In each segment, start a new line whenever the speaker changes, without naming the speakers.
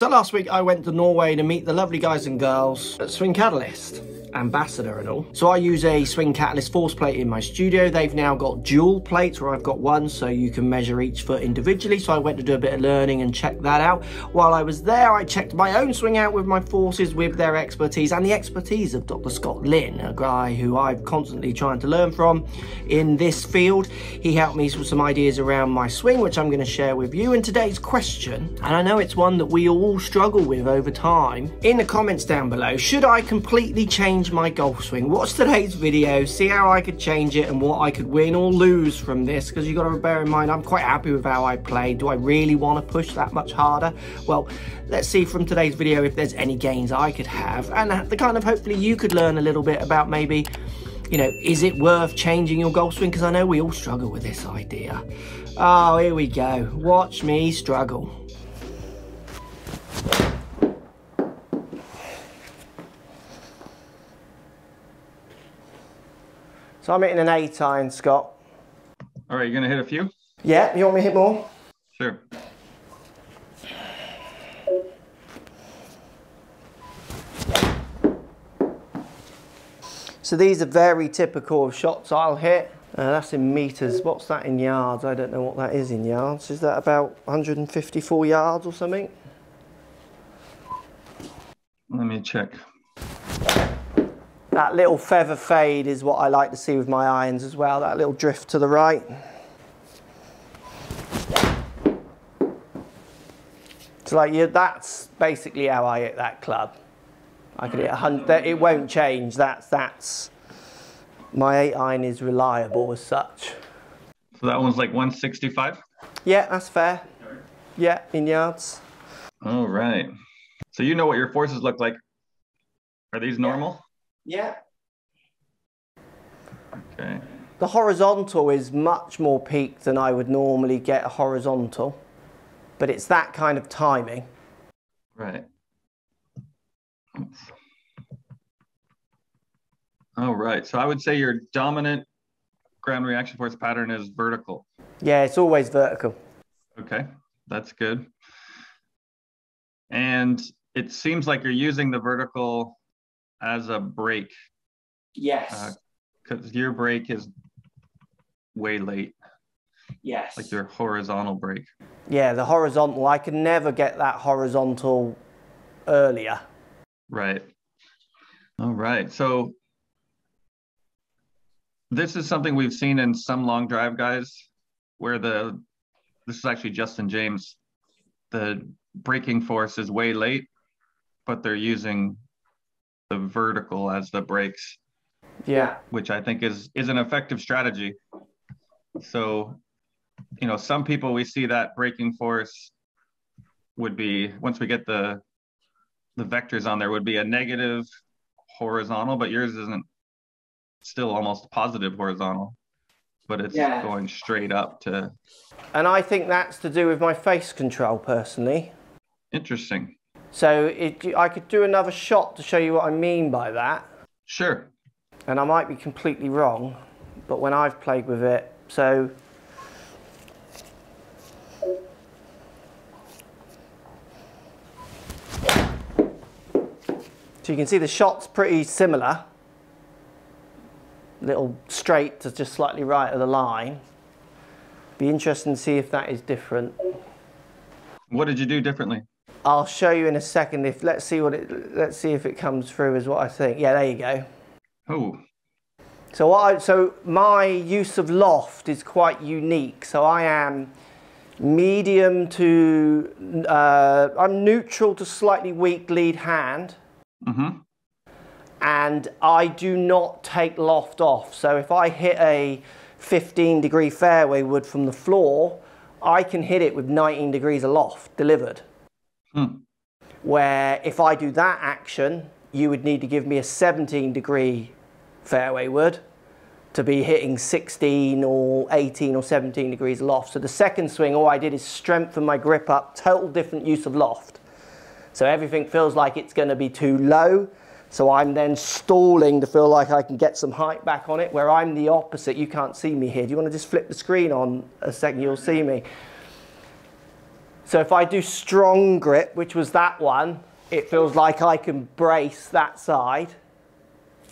So last week I went to Norway to meet the lovely guys and girls at Swing Catalyst ambassador and all. So I use a Swing Catalyst force plate in my studio. They've now got dual plates where I've got one so you can measure each foot individually. So I went to do a bit of learning and check that out. While I was there, I checked my own swing out with my forces with their expertise and the expertise of Dr. Scott Lynn, a guy who I'm constantly trying to learn from in this field. He helped me with some ideas around my swing, which I'm going to share with you. in today's question, and I know it's one that we all struggle with over time, in the comments down below, should I completely change change my golf swing. Watch today's video, see how I could change it and what I could win or lose from this because you've got to bear in mind I'm quite happy with how I play. Do I really want to push that much harder? Well, let's see from today's video if there's any gains I could have and the kind of hopefully you could learn a little bit about maybe you know, is it worth changing your golf swing? Because I know we all struggle with this idea. Oh, here we go. Watch me struggle. So I'm hitting an 8 iron, Scott.
All right, you're going to hit a few?
Yeah, you want me to hit more?
Sure.
So these are very typical of shots I'll hit. Uh, that's in meters. What's that in yards? I don't know what that is in yards. Is that about 154 yards or something?
Let me check.
That little feather fade is what I like to see with my irons as well, that little drift to the right. So like you, that's basically how I hit that club. I could hit a hundred, it won't change, that's, that's, my eight iron is reliable as such.
So that one's like 165?
Yeah, that's fair. Yeah, in yards.
All right. So you know what your forces look like. Are these normal?
Yeah.
Okay.
The horizontal is much more peaked than I would normally get a horizontal, but it's that kind of timing.
Right. All right. So I would say your dominant ground reaction force pattern is vertical.
Yeah, it's always vertical.
Okay, that's good. And it seems like you're using the vertical as a brake?
Yes.
Because uh, your brake is way late.
Yes.
Like your horizontal brake.
Yeah, the horizontal. I could never get that horizontal earlier.
Right. All right. So this is something we've seen in some long drive guys where the this is actually Justin James. The braking force is way late, but they're using the vertical as the brakes.
Yeah.
Which I think is is an effective strategy. So, you know, some people we see that braking force would be once we get the the vectors on there would be a negative horizontal, but yours isn't still almost positive horizontal, but it's yeah. going straight up to.
And I think that's to do with my face control personally.
Interesting.
So it, I could do another shot to show you what I mean by that.
Sure.
And I might be completely wrong, but when I've played with it, so So you can see the shot's pretty similar. Little straight to just slightly right of the line. Be interesting to see if that is different.
What did you do differently?
I'll show you in a second if let's see what it let's see if it comes through as what I think. Yeah, there you go.
Oh.
So what I, so my use of loft is quite unique. So I am medium to uh, I'm neutral to slightly weak lead hand.
Mm-hmm.
And I do not take loft off. So if I hit a 15 degree fairway wood from the floor, I can hit it with 19 degrees aloft delivered.
Hmm.
Where if I do that action, you would need to give me a 17 degree fairway wood to be hitting 16 or 18 or 17 degrees loft. So the second swing, all I did is strengthen my grip up, total different use of loft. So everything feels like it's going to be too low. So I'm then stalling to feel like I can get some height back on it, where I'm the opposite. You can't see me here. Do you want to just flip the screen on a second? You'll see me. So if I do strong grip, which was that one, it feels like I can brace that side,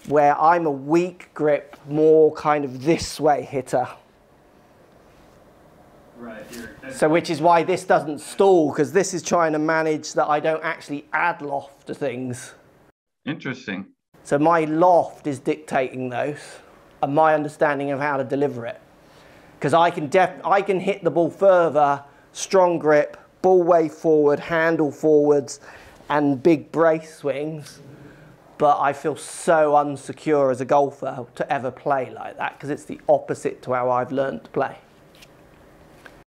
where I'm a weak grip, more kind of this way hitter.
Right here.
So which is why this doesn't stall, because this is trying to manage that I don't actually add loft to things.
Interesting.
So my loft is dictating those and my understanding of how to deliver it. Because I can def I can hit the ball further, strong grip, ball way forward, handle forwards, and big brace swings. But I feel so unsecure as a golfer to ever play like that because it's the opposite to how I've learned to play.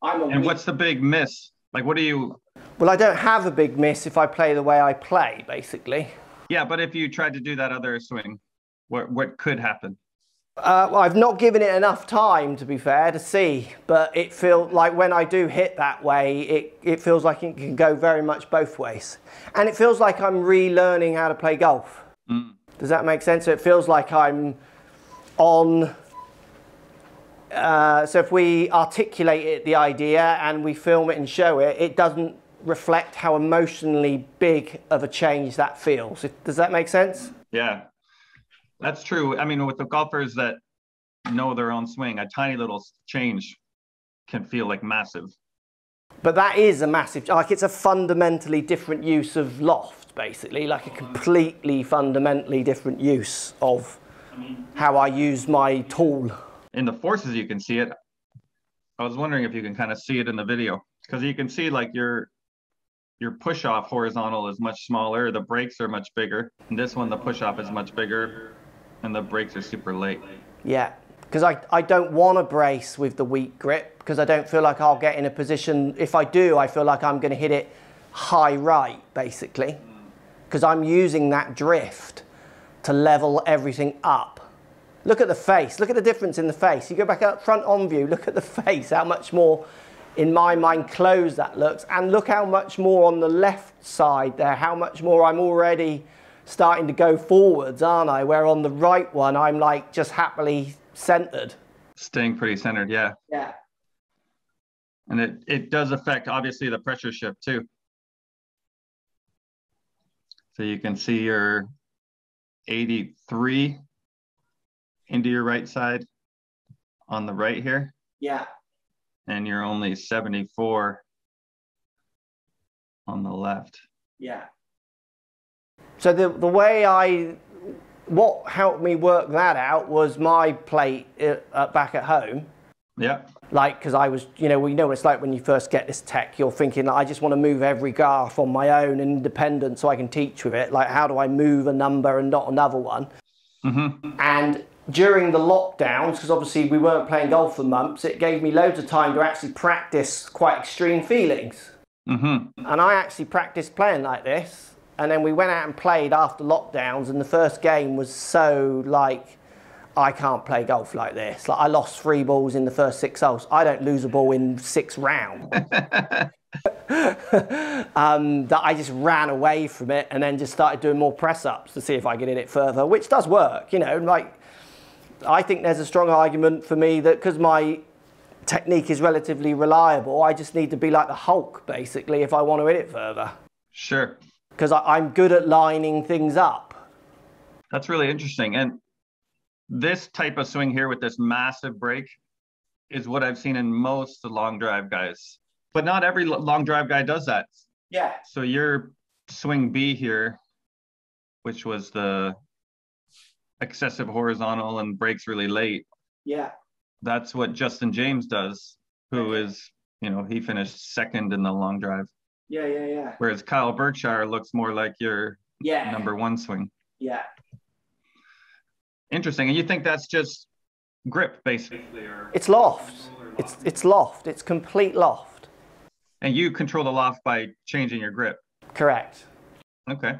and what's the big miss? Like, what do you?
Well, I don't have a big miss if I play the way I play, basically.
Yeah, but if you tried to do that other swing, what what could happen?
Uh, well, I've not given it enough time, to be fair, to see. But it feels like when I do hit that way, it, it feels like it can go very much both ways. And it feels like I'm relearning how to play golf.
Mm.
Does that make sense? So it feels like I'm on. Uh, so if we articulate it, the idea, and we film it and show it, it doesn't reflect how emotionally big of a change that feels. Does that make sense?
Yeah, that's true. I mean, with the golfers that know their own swing, a tiny little change can feel like massive.
But that is a massive, like it's a fundamentally different use of loft, basically, like a completely fundamentally different use of how I use my tool.
In the forces, you can see it. I was wondering if you can kind of see it in the video because you can see like your your push off horizontal is much smaller. The brakes are much bigger. And this one, the push off is much bigger and the brakes are super late.
Yeah, because I, I don't want to brace with the weak grip because I don't feel like I'll get in a position, if I do, I feel like I'm going to hit it high right, basically, mm. because I'm using that drift to level everything up. Look at the face, look at the difference in the face. You go back up front on view, look at the face, how much more, in my mind, closed that looks, and look how much more on the left side there, how much more I'm already starting to go forwards, aren't I? Where on the right one, I'm like just happily centered.
Staying pretty centered, yeah.
Yeah.
And it, it does affect obviously the pressure shift too. So you can see your 83 into your right side on the right here.
Yeah.
And you're only 74 on the left.
Yeah. So the, the way I, what helped me work that out was my plate uh, back at home.
Yeah.
Like, because I was, you know, we know what it's like when you first get this tech, you're thinking, like, I just want to move every graph on my own and independent so I can teach with it. Like, how do I move a number and not another one?
Mm-hmm.
And during the lockdowns, because obviously we weren't playing golf for months, it gave me loads of time to actually practice quite extreme feelings.
Mm-hmm.
And I actually practiced playing like this and then we went out and played after lockdowns, and the first game was so like, I can't play golf like this. Like I lost three balls in the first six holes. I don't lose a ball in six rounds. um, that I just ran away from it and then just started doing more press ups to see if I could hit it further, which does work. You know, like I think there's a strong argument for me that because my technique is relatively reliable, I just need to be like the Hulk basically if I want to hit it further.
Sure
because I'm good at lining things up.
That's really interesting. And this type of swing here with this massive brake is what I've seen in most the long drive guys. But not every long drive guy does that.
Yeah.
So your swing B here, which was the excessive horizontal and brakes really late.
Yeah.
That's what Justin James does, who is, you know, he finished second in the long drive.
Yeah, yeah, yeah.
Whereas Kyle Berkshire looks more like your
yeah.
number one swing.
Yeah.
Interesting. And you think that's just grip, basically? Or
it's loft. It's it's loft. It's complete loft.
And you control the loft by changing your grip.
Correct.
Okay.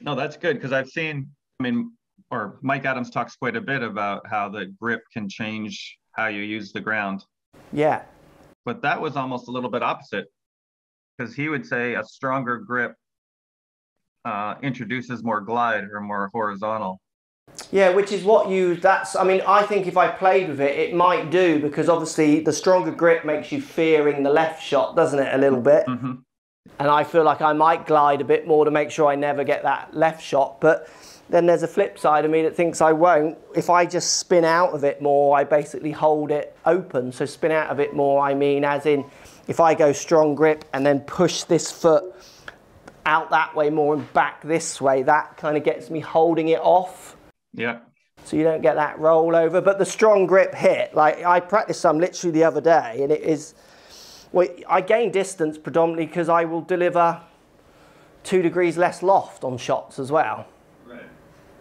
No, that's good because I've seen. I mean, or Mike Adams talks quite a bit about how the grip can change how you use the ground.
Yeah.
But that was almost a little bit opposite because he would say a stronger grip uh, introduces more glide or more horizontal.
Yeah, which is what you, that's, I mean, I think if I played with it, it might do because obviously the stronger grip makes you fearing the left shot, doesn't it, a little bit? Mm-hmm. And I feel like I might glide a bit more to make sure I never get that left shot. But then there's a flip side of me that thinks I won't. If I just spin out of it more, I basically hold it open. So spin out of it more, I mean, as in if I go strong grip and then push this foot out that way more and back this way, that kind of gets me holding it off.
Yeah.
So you don't get that rollover. But the strong grip hit, like I practiced some literally the other day, and it is, well, I gain distance predominantly because I will deliver two degrees less loft on shots as well.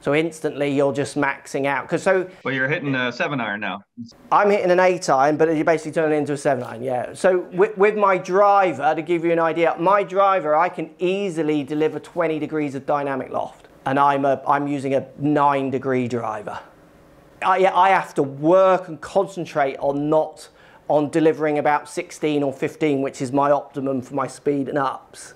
So instantly you're just maxing out. Cause so.
Well, you're hitting a seven iron now.
I'm hitting an eight iron, but you basically turn it into a seven iron. Yeah. So with, with my driver, to give you an idea, my driver I can easily deliver 20 degrees of dynamic loft, and I'm a I'm using a nine degree driver. I, I have to work and concentrate on not on delivering about 16 or 15, which is my optimum for my speed and ups.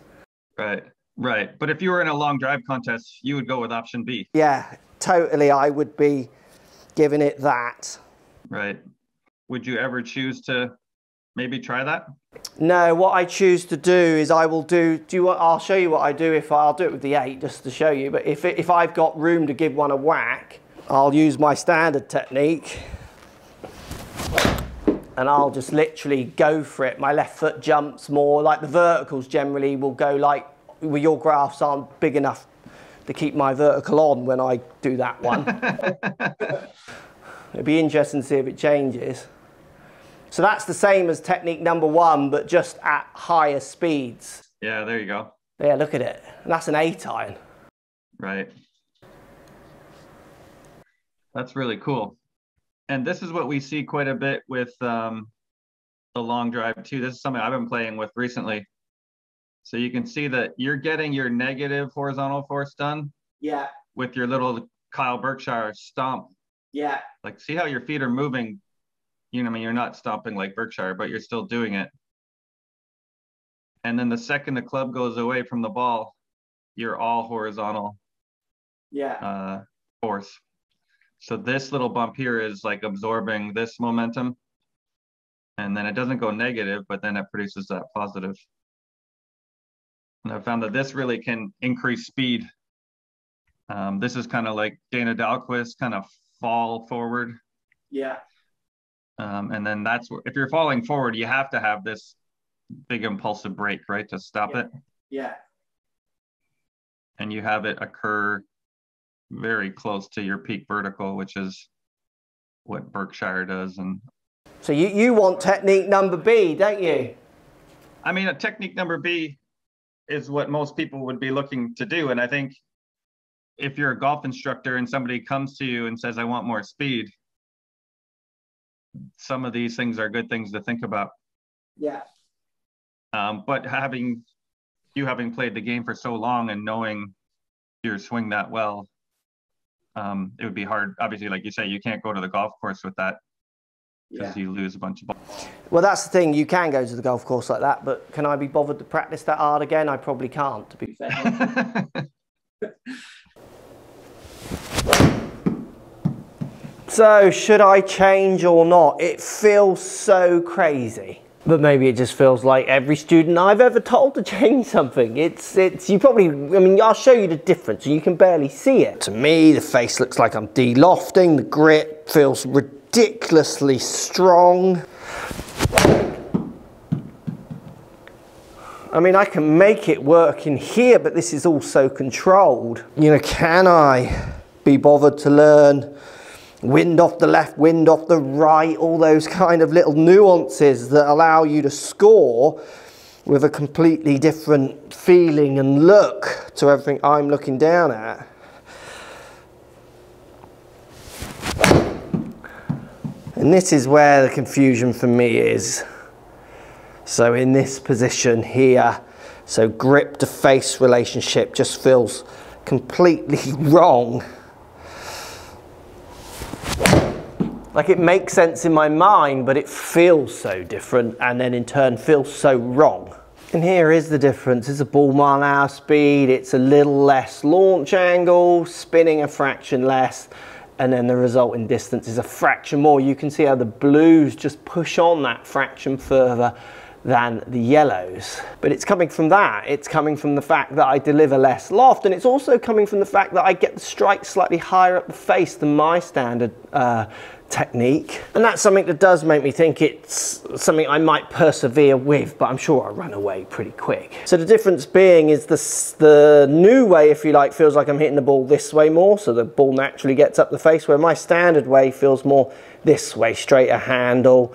Right. Right. But if you were in a long drive contest, you would go with option B.
Yeah, totally. I would be giving it that.
Right. Would you ever choose to maybe try that?
No, what I choose to do is I will do, do you want, I'll show you what I do if I'll do it with the eight just to show you, but if, it, if I've got room to give one a whack, I'll use my standard technique and I'll just literally go for it. My left foot jumps more, like the verticals generally will go like well, your graphs aren't big enough to keep my vertical on when I do that one. It'd be interesting to see if it changes. So that's the same as technique number one, but just at higher speeds.
Yeah, there you go.
Yeah, look at it. And that's an eight iron.
Right. That's really cool. And this is what we see quite a bit with um, the long drive too. This is something I've been playing with recently. So you can see that you're getting your negative horizontal force done.
Yeah.
With your little Kyle Berkshire stomp.
Yeah.
Like see how your feet are moving. You know, I mean, you're not stomping like Berkshire, but you're still doing it. And then the second the club goes away from the ball, you're all horizontal.
Yeah.
Uh, force. So this little bump here is like absorbing this momentum. And then it doesn't go negative, but then it produces that positive. And I found that this really can increase speed. Um, this is kind of like Dana Dahlquist kind of fall forward.
Yeah.
Um, and then that's where, if you're falling forward, you have to have this big impulsive brake, right, to stop
yeah.
it.
Yeah.
And you have it occur very close to your peak vertical, which is what Berkshire does. And
so you, you want technique number B, don't you?
I mean, a technique number B is what most people would be looking to do. And I think if you're a golf instructor and somebody comes to you and says, I want more speed, some of these things are good things to think about.
Yeah.
Um, but having you having played the game for so long and knowing your swing that well, um, it would be hard. Obviously, like you say, you can't go to the golf course with that because yeah. you lose a bunch of balls.
Well, that's the thing. You can go to the golf course like that, but can I be bothered to practice that hard again? I probably can't, to be fair. so, should I change or not? It feels so crazy. But maybe it just feels like every student I've ever told to change something. It's, it's, you probably, I mean, I'll show you the difference and you can barely see it. To me, the face looks like I'm de-lofting, the grip feels ridiculously strong. I mean, I can make it work in here, but this is also controlled. You know, can I be bothered to learn wind off the left, wind off the right, all those kind of little nuances that allow you to score with a completely different feeling and look to everything I'm looking down at. And this is where the confusion for me is. So in this position here, so grip to face relationship just feels completely wrong. Like it makes sense in my mind, but it feels so different and then in turn feels so wrong. And here is the difference. It's a ball mile an hour speed. It's a little less launch angle, spinning a fraction less, and then the resulting distance is a fraction more. You can see how the blues just push on that fraction further than the yellows. But it's coming from that. It's coming from the fact that I deliver less loft and it's also coming from the fact that I get the strike slightly higher up the face than my standard uh, technique. And that's something that does make me think it's something I might persevere with, but I'm sure I'll run away pretty quick. So the difference being is the, the new way, if you like, feels like I'm hitting the ball this way more, so the ball naturally gets up the face, where my standard way feels more this way, straighter handle,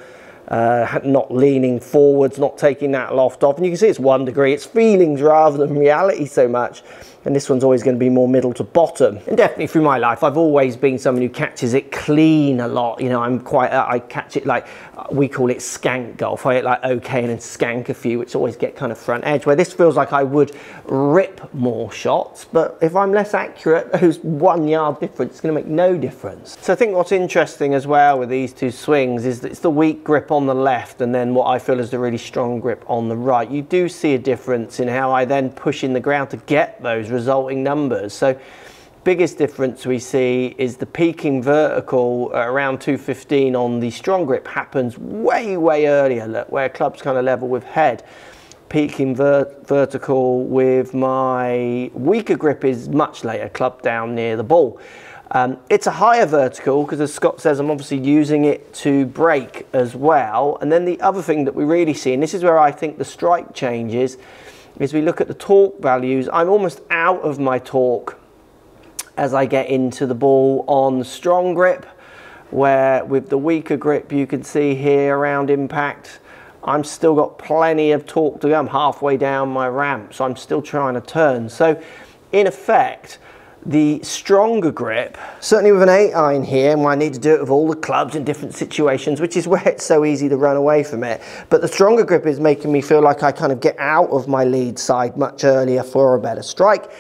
uh, not leaning forwards, not taking that loft off. And you can see it's one degree. It's feelings rather than reality so much. And this one's always going to be more middle to bottom. And definitely through my life, I've always been someone who catches it clean a lot. You know, I'm quite, uh, I catch it like, uh, we call it skank golf. I hit like okay and then skank a few, which always get kind of front edge, where this feels like I would rip more shots. But if I'm less accurate, those one yard difference is going to make no difference. So I think what's interesting as well with these two swings is that it's the weak grip on the left and then what I feel is the really strong grip on the right. You do see a difference in how I then push in the ground to get those resulting numbers. So biggest difference we see is the peaking vertical around 215 on the strong grip happens way, way earlier, look, where club's kind of level with head. Peaking ver vertical with my weaker grip is much later, club down near the ball. Um, it's a higher vertical because as Scott says, I'm obviously using it to brake as well. And then the other thing that we really see, and this is where I think the strike changes, is we look at the torque values. I'm almost out of my torque as I get into the ball on strong grip, where with the weaker grip, you can see here around impact, I'm still got plenty of torque to go. I'm halfway down my ramp, so I'm still trying to turn. So in effect, the stronger grip, certainly with an 8 iron here, and I need to do it with all the clubs in different situations, which is where it's so easy to run away from it. But the stronger grip is making me feel like I kind of get out of my lead side much earlier for a better strike.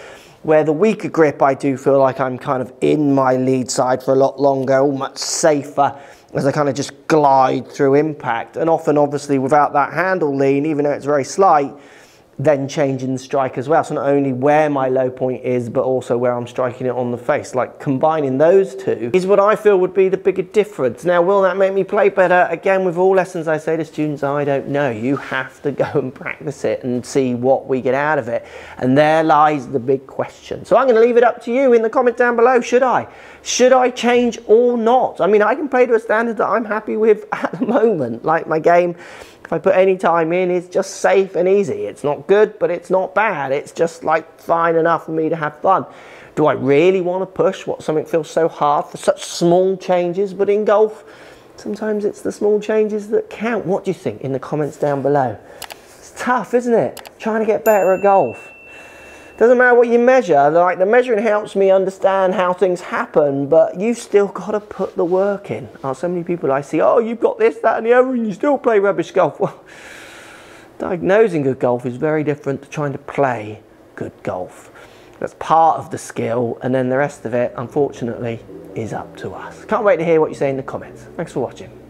Where the weaker grip, I do feel like I'm kind of in my lead side for a lot longer, much safer as I kind of just glide through impact. And often, obviously, without that handle lean, even though it's very slight, then changing the strike as well. So not only where my low point is, but also where I'm striking it on the face. Like combining those two is what I feel would be the bigger difference. Now, will that make me play better? Again, with all lessons I say to students, I don't know. You have to go and practice it and see what we get out of it. And there lies the big question. So I'm going to leave it up to you in the comment down below. Should I? Should I change or not? I mean, I can play to a standard that I'm happy with at the moment. Like my game I put any time in, it's just safe and easy. It's not good, but it's not bad. It's just like fine enough for me to have fun. Do I really want to push what something feels so hard for such small changes? But in golf, sometimes it's the small changes that count. What do you think in the comments down below? It's tough, isn't it? Trying to get better at golf. Doesn't matter what you measure, like the measuring helps me understand how things happen, but you've still got to put the work in. Oh, so many people I see, oh, you've got this, that, and the other, and you still play rubbish golf. Well, diagnosing good golf is very different to trying to play good golf. That's part of the skill, and then the rest of it, unfortunately, is up to us. Can't wait to hear what you say in the comments. Thanks for watching.